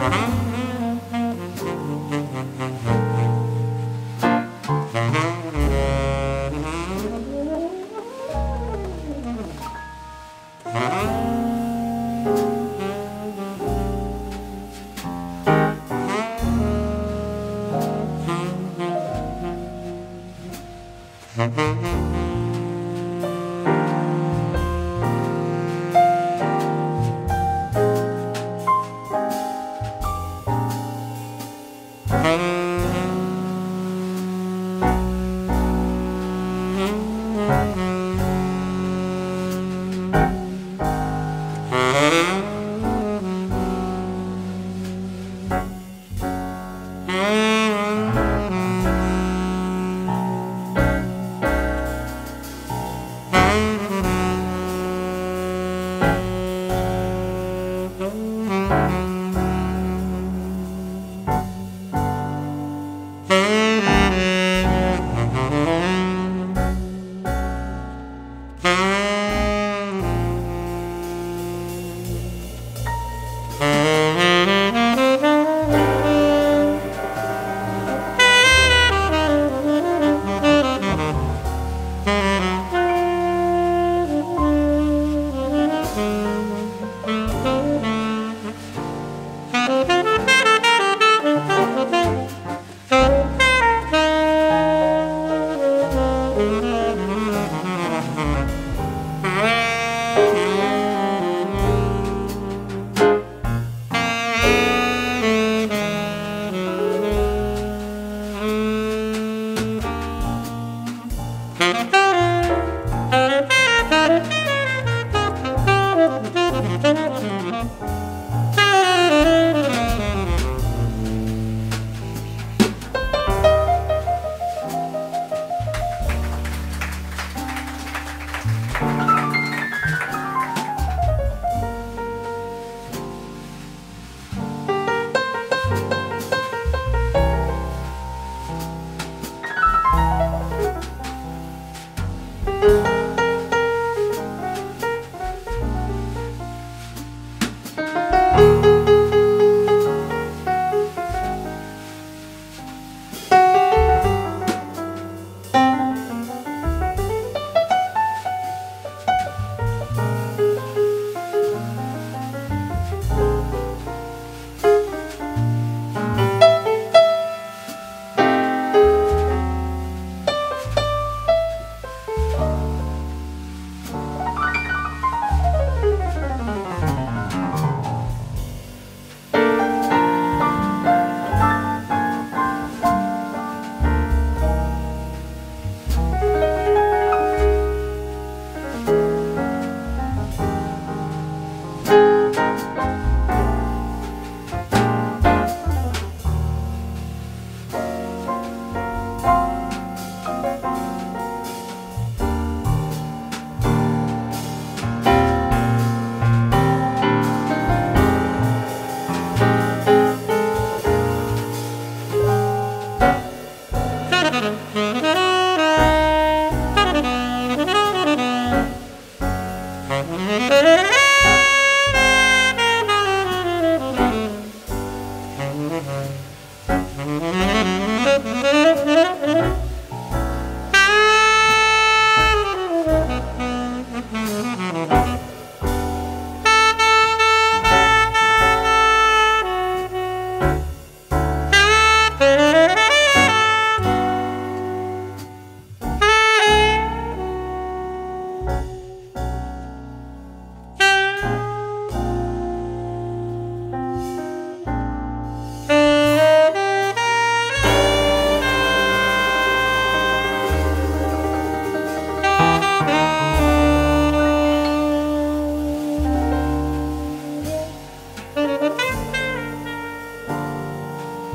Mm-hmm.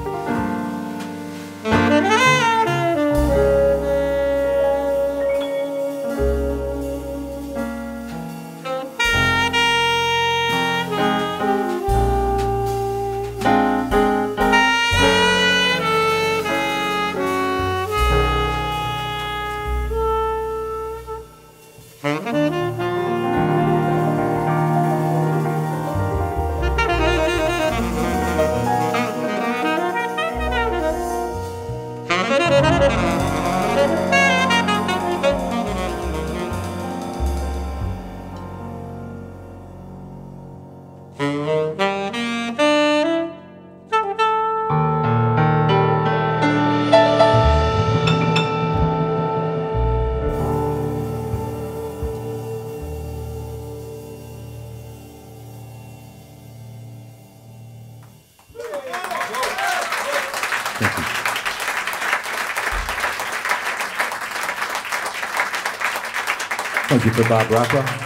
Bye. Thank you for Bob Rockwell.